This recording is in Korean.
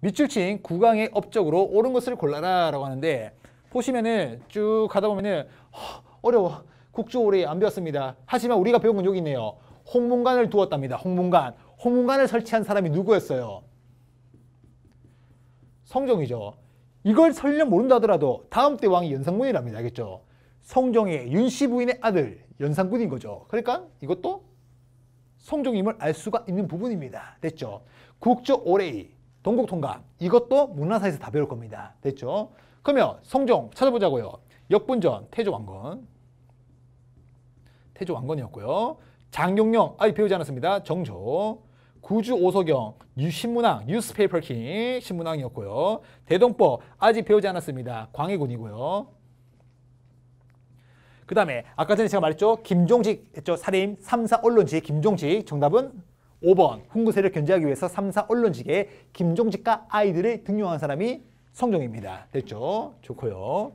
밑줄 친 구강의 업적으로 옳은 것을 골라라 라고 하는데 보시면은 쭉 가다 보면은 허, 어려워. 국조 오래 안 배웠습니다. 하지만 우리가 배운 건 여기 있네요. 홍문관을 두었답니다. 홍문관. 홍문관을 설치한 사람이 누구였어요? 성종이죠. 이걸 설령 모른다 하더라도 다음 때 왕이 연산군이랍니다. 알겠죠? 성종의 윤씨 부인의 아들 연산군인 거죠. 그러니까 이것도 성종임을 알 수가 있는 부분입니다. 됐죠? 국조오례의 동국 통감 이것도 문화사에서 다 배울 겁니다. 됐죠? 그러면 성종 찾아보자고요. 역분전 태조 왕건 태조 왕건이었고요. 장용영 아직 배우지 않았습니다. 정조 구주 오소경 뉴 신문왕 newspaper king 신문왕이었고요. 대동법 아직 배우지 않았습니다. 광해군이고요. 그 다음에 아까 전에 제가 말했죠. 김종직 했죠. 살인 3사 언론직 김종직 정답은 5번 훈구세를 견제하기 위해서 3사 언론직에 김종직과 아이들을 등용한 사람이 성종입니다. 됐죠? 좋고요.